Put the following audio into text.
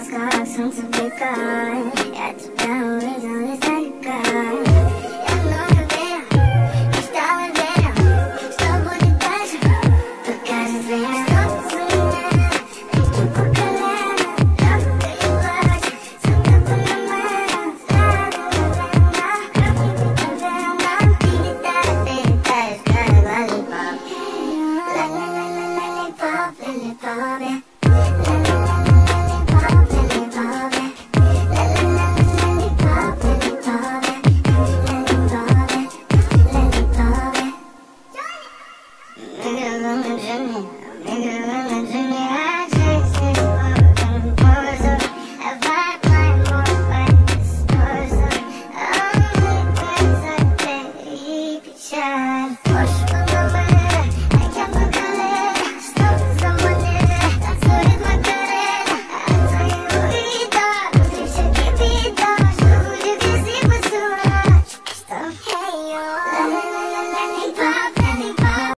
Polska, są co pytań Ja ci dałem wiedziony zerkaj Ja mnogo wiem i stale wiem Что будет дальше, покажет время Что за меня, таким по колено Лодка и лодь, są to поломена Ла-ла-ла-ла, кровь не приколена Ты летаешь, ты летаешь, как лолипоп Ла-ла-ла-ла-липоп, лолипоп, yeah Nigga,